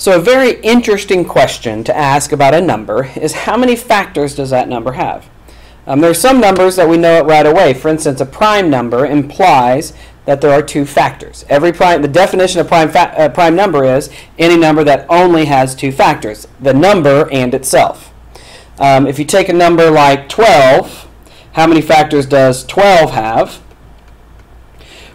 So a very interesting question to ask about a number is how many factors does that number have? Um, there are some numbers that we know it right away. For instance, a prime number implies that there are two factors. Every prime, the definition of prime, uh, prime number is any number that only has two factors, the number and itself. Um, if you take a number like 12, how many factors does 12 have?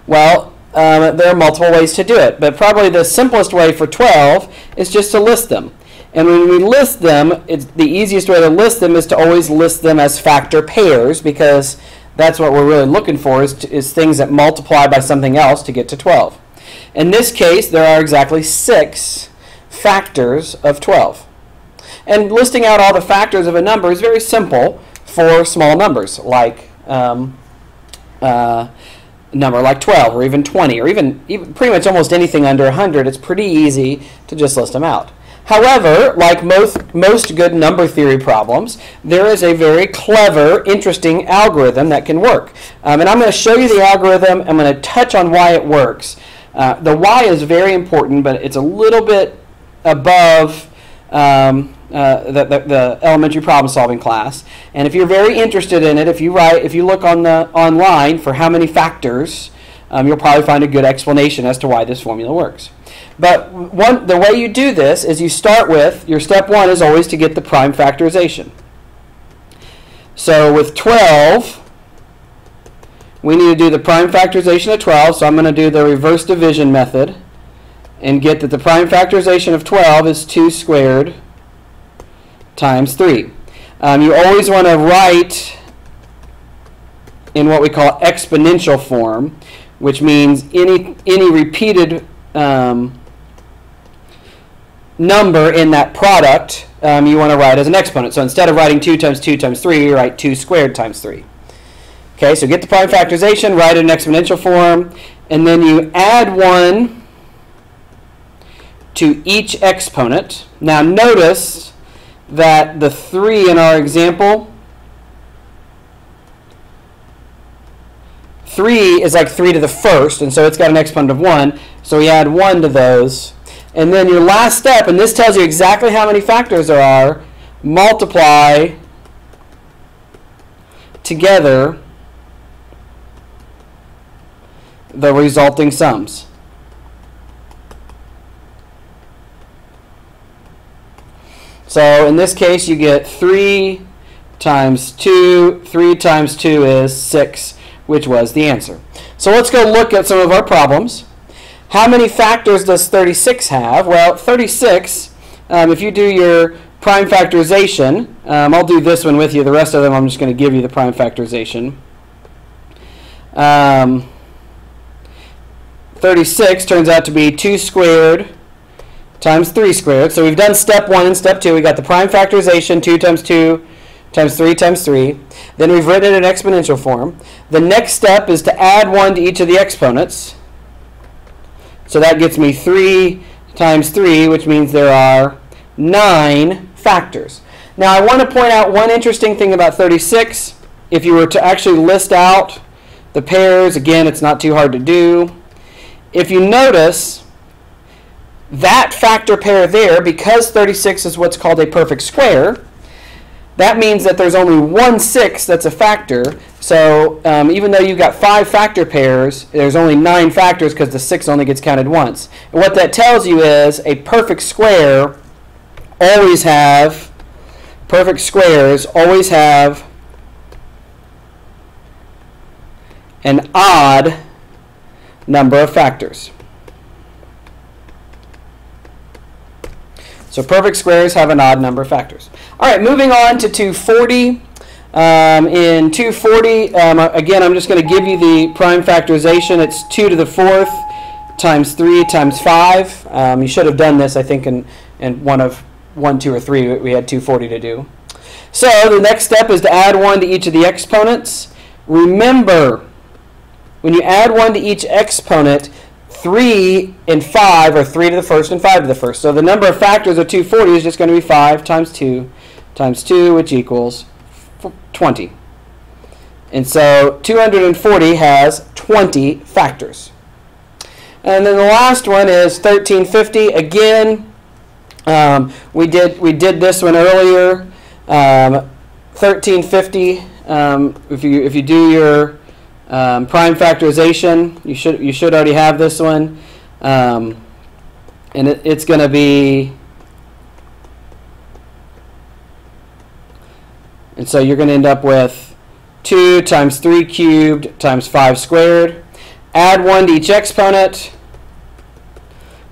Well, um, there are multiple ways to do it, but probably the simplest way for 12 is just to list them. And when we list them, it's the easiest way to list them is to always list them as factor pairs because that's what we're really looking for is, to, is things that multiply by something else to get to 12. In this case, there are exactly six factors of 12. And listing out all the factors of a number is very simple for small numbers like um, uh, number like 12 or even 20 or even, even pretty much almost anything under 100. It's pretty easy to just list them out. However, like most, most good number theory problems, there is a very clever, interesting algorithm that can work. Um, and I'm going to show you the algorithm. I'm going to touch on why it works. Uh, the why is very important, but it's a little bit above um, uh, the, the, the, elementary problem solving class. And if you're very interested in it, if you write, if you look on the online for how many factors, um, you'll probably find a good explanation as to why this formula works. But one, the way you do this is you start with, your step one is always to get the prime factorization. So with 12, we need to do the prime factorization of 12, so I'm going to do the reverse division method and get that the prime factorization of 12 is 2 squared times 3. Um, you always want to write in what we call exponential form, which means any, any repeated um, number in that product, um, you want to write as an exponent. So instead of writing 2 times 2 times 3, you write 2 squared times 3. Okay, so get the prime factorization, write it in exponential form, and then you add 1 to each exponent. Now notice that the 3 in our example, 3 is like 3 to the first, and so it's got an exponent of 1. So we add 1 to those. And then your last step, and this tells you exactly how many factors there are, multiply together the resulting sums. So in this case, you get 3 times 2. 3 times 2 is 6, which was the answer. So let's go look at some of our problems. How many factors does 36 have? Well, 36, um, if you do your prime factorization, um, I'll do this one with you. The rest of them I'm just going to give you the prime factorization. Um, 36 turns out to be 2 squared times 3 squared. So we've done step 1 and step 2. We got the prime factorization, 2 times 2 times 3 times 3. Then we've written it in exponential form. The next step is to add 1 to each of the exponents. So that gets me 3 times 3, which means there are 9 factors. Now I want to point out one interesting thing about 36. If you were to actually list out the pairs, again, it's not too hard to do. If you notice, that factor pair there, because 36 is what's called a perfect square, that means that there's only one 6 that's a factor. So um, even though you've got five factor pairs, there's only nine factors because the 6 only gets counted once. And what that tells you is a perfect square always have, perfect squares always have an odd number of factors. So perfect squares have an odd number of factors. All right, moving on to 240. Um, in 240, um, again, I'm just going to give you the prime factorization. It's 2 to the fourth times 3 times 5. Um, you should have done this, I think, in, in one of 1, 2, or 3. We had 240 to do. So the next step is to add 1 to each of the exponents. Remember, when you add 1 to each exponent, 3 and 5 are 3 to the first and 5 to the first. So the number of factors of 240 is just going to be 5 times 2 times 2, which equals 20. And so 240 has 20 factors. And then the last one is 1350. Again, Um, we did we did this one earlier. Um, 1350. Um, if you if you do your um, prime factorization, you should you should already have this one, um, and it, it's going to be. And so you're going to end up with 2 times 3 cubed times 5 squared. Add 1 to each exponent.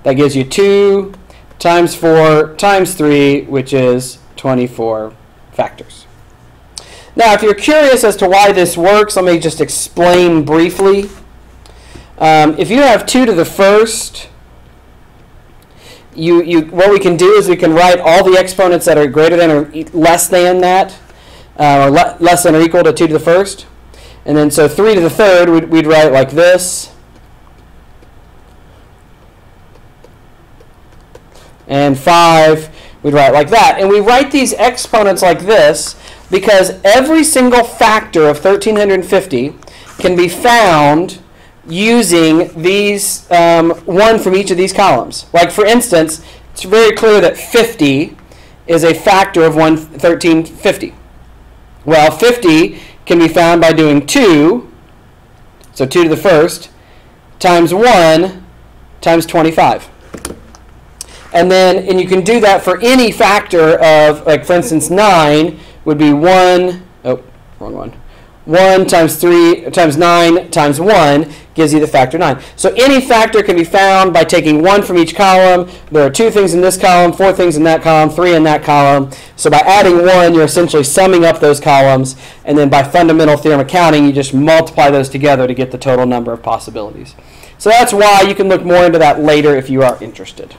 That gives you 2 times 4 times 3, which is 24 factors. Now, if you're curious as to why this works, let me just explain briefly. Um, if you have 2 to the first, you, you, what we can do is we can write all the exponents that are greater than or less than that uh, or le less than or equal to 2 to the first. And then so 3 to the third, we'd, we'd write like this. And 5, we'd write like that. And we write these exponents like this because every single factor of 1350 can be found using these um, one from each of these columns. Like for instance, it's very clear that 50 is a factor of 1, 1350. Well, 50 can be found by doing 2, so 2 to the first, times 1 times 25. And then, and you can do that for any factor of, like for instance, 9 would be 1, oh, wrong one. 1 times 3 times 9 times 1 gives you the factor 9. So any factor can be found by taking 1 from each column. There are 2 things in this column, 4 things in that column, 3 in that column. So by adding 1, you're essentially summing up those columns. And then by fundamental theorem of counting, you just multiply those together to get the total number of possibilities. So that's why you can look more into that later if you are interested.